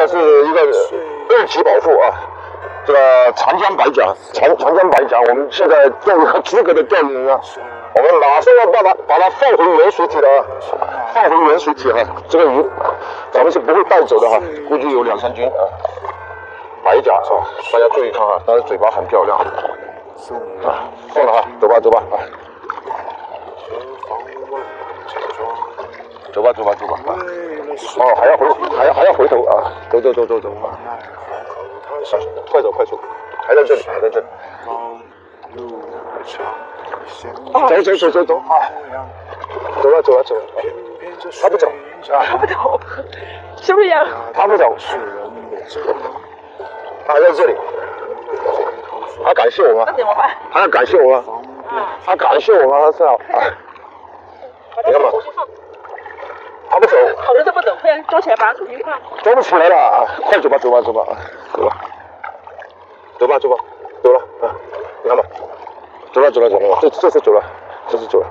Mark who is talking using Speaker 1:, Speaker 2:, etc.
Speaker 1: 个是一个二级保护啊，这个长江白甲，长长江白甲，我们现在作为合资格的钓鱼人啊，我们马上要把它把它放回原水体了啊，放回原水体哈、这个鱼咱们是不会带走的哈、估计有两三斤啊。白甲啊，大家注意看啊，它的嘴巴很漂亮啊，放了哈，走吧走吧啊，走吧走吧走吧啊。哦，还要回，还要还要回头啊！走走走走走啊！啊快走快走，还在这里，还在这里。走走走走走啊！走了走了走了，啊他不走啊，
Speaker 2: 不走，是不是呀？
Speaker 1: 他不走，他还在这里。他感谢我吗？他要感谢我吗？他感谢我吗？他是啊，你看嘛他不走，
Speaker 2: 好多都不走，快点抓起来把它重新放。
Speaker 1: 装不起来了啊！快走吧，走吧，走吧，啊，走吧，走吧，走吧，走了啊！你看吧，走了，走了，走了，这这次走了，这次走了。